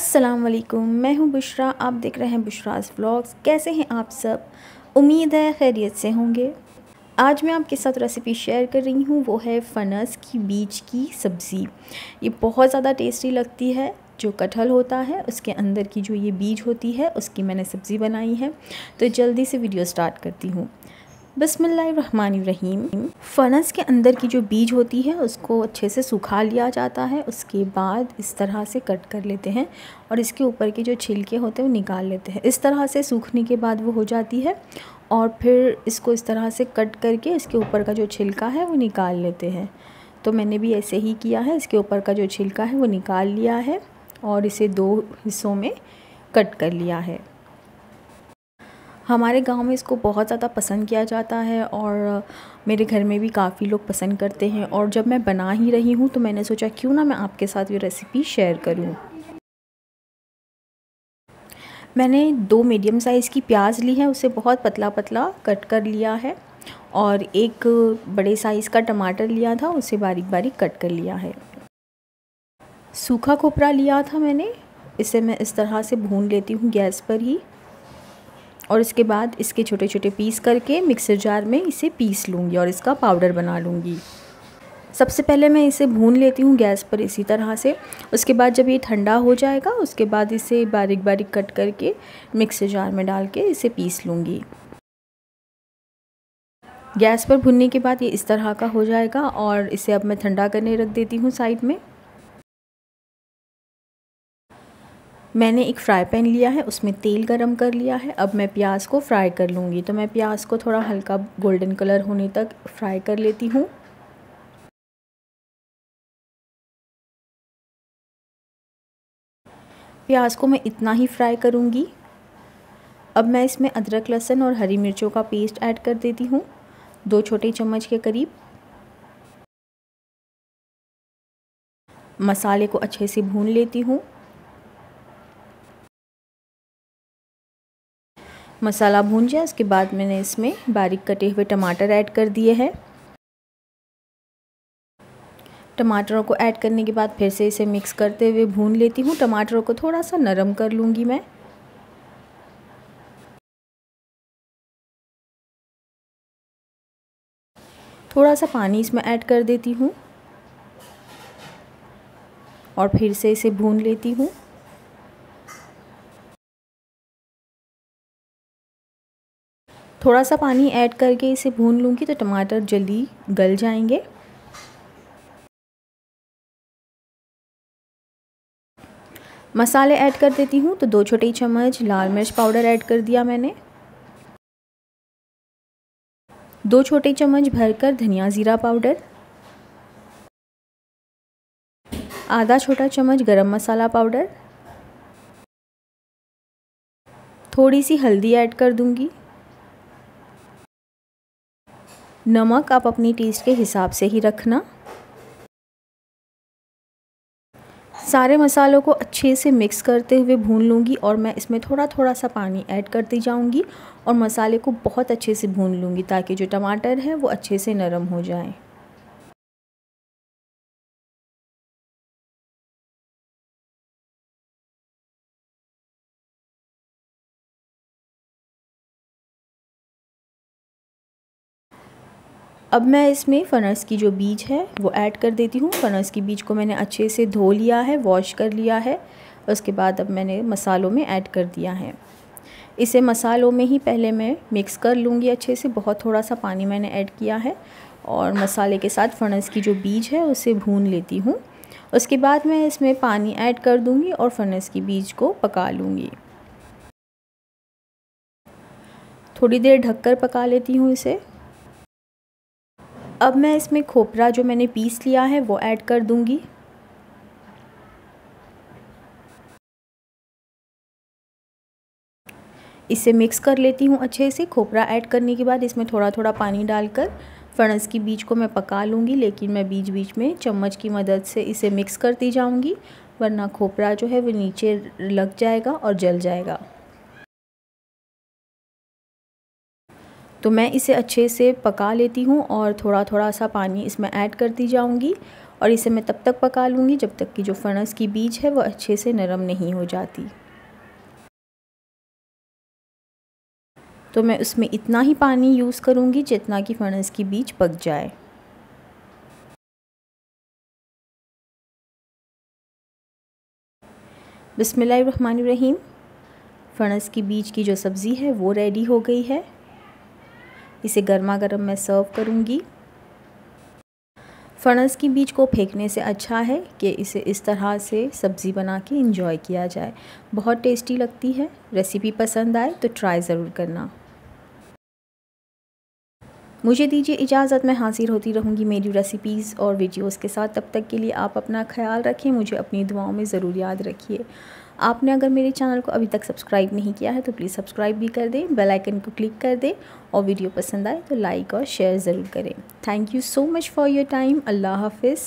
अस्सलाम वालेकुम मैं हूँ बुशरा, आप देख रहे हैं बुशराज व्लॉग्स। कैसे हैं आप सब? उम्मीद है खैरियत से होंगे। आज मैं आपके साथ रेसिपी शेयर कर रही हूँ, वो है फनस की बीज की सब्ज़ी। ये बहुत ज़्यादा टेस्टी लगती है, जो कटहल होता है, उसके अंदर की जो ये बीज होती है, उसकी मैंने सब्ज़ी बनाई है। तो जल्दी से वीडियो स्टार्ट करती हूँ। बसमीम फ़नस के अंदर की जो बीज होती है, उसको अच्छे से सुखा लिया जाता है। उसके बाद इस तरह से कट कर लेते हैं और इसके ऊपर के जो छिलके होते हैं, वो निकाल लेते हैं। इस तरह से सूखने के बाद वो हो जाती है और फिर इसको इस तरह से कट करके इसके ऊपर का जो छिलका है, वो निकाल लेते हैं। तो मैंने भी ऐसे ही किया है। इसके ऊपर का जो छिलका है, वो निकाल लिया है और इसे दो हिस्सों में कट कर लिया है। हमारे गाँव में इसको बहुत ज़्यादा पसंद किया जाता है और मेरे घर में भी काफ़ी लोग पसंद करते हैं और जब मैं बना ही रही हूँ तो मैंने सोचा, क्यों ना मैं आपके साथ ये रेसिपी शेयर करूँ? मैंने दो मीडियम साइज़ की प्याज ली है, उसे बहुत पतला पतला कट कर लिया है और एक बड़े साइज़ का टमाटर लिया था, उसे बारीक बारीक कट कर लिया है। सूखा खोपरा लिया था मैंने, इसे मैं इस तरह से भून लेती हूँ गैस पर ही। और इसके बाद इसके छोटे छोटे पीस करके मिक्सर जार में इसे पीस लूँगी और इसका पाउडर बना लूँगी। सबसे पहले मैं इसे भून लेती हूँ गैस पर इसी तरह से। उसके बाद जब ये ठंडा हो जाएगा, उसके बाद इसे बारीक बारीक कट करके मिक्सर जार में डाल के इसे पीस लूँगी। गैस पर भुनने के बाद ये इस तरह का हो जाएगा और इसे अब मैं ठंडा करने रख देती हूँ साइड में। मैंने एक फ़्राई पैन लिया है, उसमें तेल गरम कर लिया है। अब मैं प्याज को फ्राई कर लूँगी। तो मैं प्याज को थोड़ा हल्का गोल्डन कलर होने तक फ्राई कर लेती हूँ। प्याज को मैं इतना ही फ्राई करूँगी। अब मैं इसमें अदरक, लहसुन और हरी मिर्चों का पेस्ट ऐड कर देती हूँ। दो छोटे चम्मच के करीब। मसाले को अच्छे से भून लेती हूँ। मसाला भून जाए उसके बाद मैंने इसमें बारीक कटे हुए टमाटर ऐड कर दिए हैं। टमाटरों को ऐड करने के बाद फिर से इसे मिक्स करते हुए भून लेती हूँ। टमाटरों को थोड़ा सा नरम कर लूँगी मैं। थोड़ा सा पानी इसमें ऐड कर देती हूँ। और फिर से इसे भून लेती हूँ। थोड़ा सा पानी ऐड करके इसे भून लूँगी तो टमाटर जल्दी गल जाएँगे। मसाले ऐड कर देती हूँ तो दो छोटे चम्मच लाल मिर्च पाउडर ऐड कर दिया मैंने। दो छोटे चम्मच भरकर धनिया ज़ीरा पाउडर। आधा छोटा चम्मच गरम मसाला पाउडर। थोड़ी सी हल्दी ऐड कर दूँगी। नमक आप अपनी टेस्ट के हिसाब से ही रखना। सारे मसालों को अच्छे से मिक्स करते हुए भून लूँगी और मैं इसमें थोड़ा थोड़ा सा पानी ऐड करती जाऊँगी और मसाले को बहुत अच्छे से भून लूँगी ताकि जो टमाटर है वो अच्छे से नरम हो जाए। अब मैं इसमें फनस की जो बीज है, वो ऐड कर देती हूँ। फनस की बीज को मैंने अच्छे से धो लिया है वॉश कर लिया है। उसके बाद अब मैंने मसालों में ऐड कर दिया है। इसे मसालों में ही पहले मैं मिक्स कर लूँगी अच्छे से। बहुत थोड़ा सा पानी मैंने ऐड किया है और मसाले के साथ फनस की जो बीज है, उसे भून लेती हूँ। उसके बाद मैं इसमें पानी ऐड कर दूँगी और फनस की बीज को पका लूँगी। थोड़ी देर ढककर पका लेती हूँ इसे। अब मैं इसमें खोपरा जो मैंने पीस लिया है, वो ऐड कर दूँगी। इसे मिक्स कर लेती हूँ अच्छे से। खोपरा ऐड करने के बाद इसमें थोड़ा थोड़ा पानी डालकर फणस की बीज को मैं पका लूँगी, लेकिन मैं बीच बीच में चम्मच की मदद से इसे मिक्स करती जाऊँगी, वरना खोपरा जो है वो नीचे लग जाएगा और जल जाएगा। तो मैं इसे अच्छे से पका लेती हूँ और थोड़ा थोड़ा सा पानी इसमें ऐड करती जाऊँगी और इसे मैं तब तक पका लूँगी जब तक कि जो फनस की बीज है वो अच्छे से नरम नहीं हो जाती। तो मैं उसमें इतना ही पानी यूज़ करूँगी जितना कि फनस की बीज पक जाए। बिसमीम फणस की बीज की जो सब्ज़ी है वो रेडी हो गई है। इसे गर्मा गर्म मैं सर्व करूँगी। फणस की बीज को फेंकने से अच्छा है कि इसे इस तरह से सब्ज़ी बना के इंजॉय किया जाए। बहुत टेस्टी लगती है। रेसिपी पसंद आए तो ट्राई ज़रूर करना। मुझे दीजिए इजाज़त, मैं हाजिर होती रहूँगी मेरी रेसिपीज़ और वीडियोस के साथ। तब तक के लिए आप अपना ख्याल रखें। मुझे अपनी दुआओं में ज़रूर याद रखिए। आपने अगर मेरे चैनल को अभी तक सब्सक्राइब नहीं किया है तो प्लीज़ सब्सक्राइब भी कर दें बेल आइकन को क्लिक कर दें और वीडियो पसंद आए तो लाइक और शेयर ज़रूर करें। Thank you so much for your time अल्लाह हाफिज़।